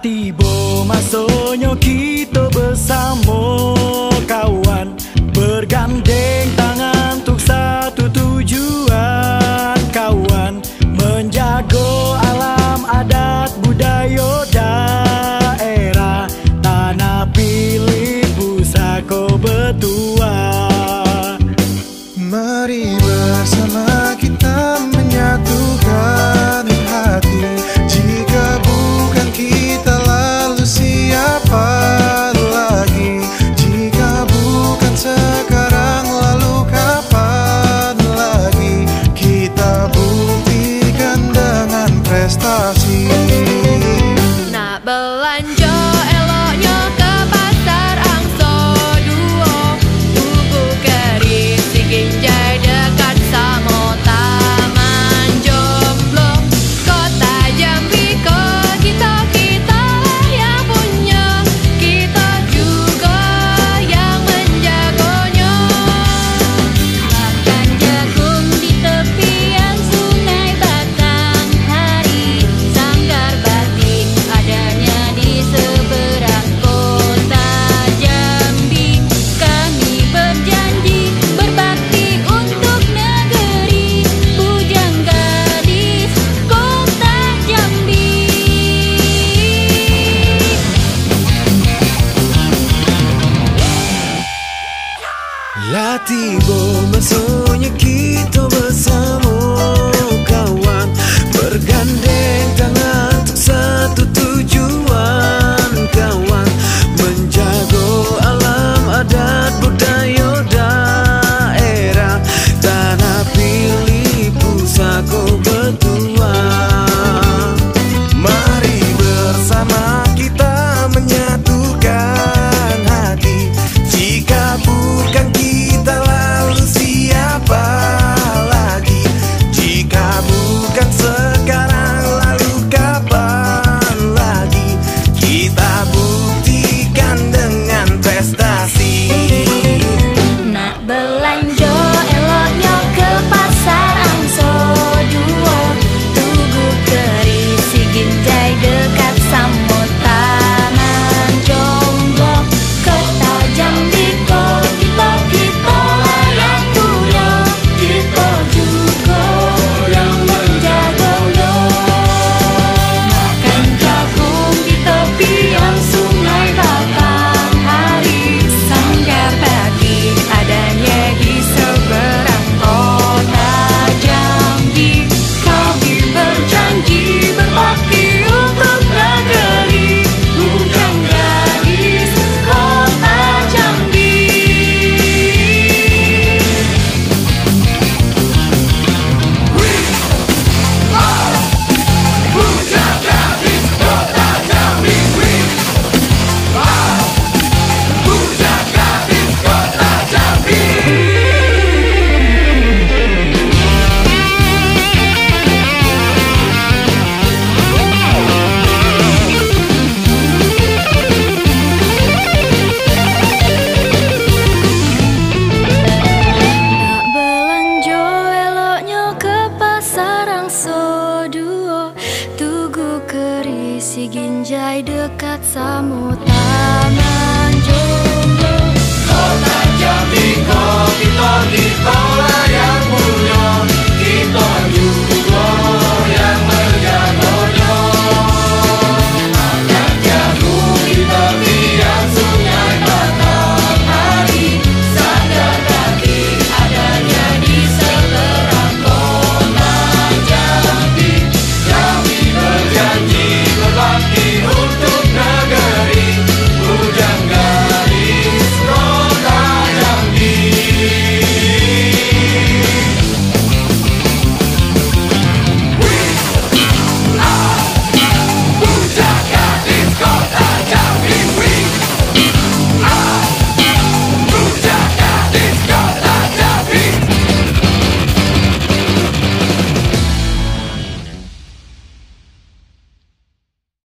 tiba masanya kita bersama kawan. Bergandeng tangan enjoy Látigo, más soñequito, más amor. lanjut dài đưa cát xa một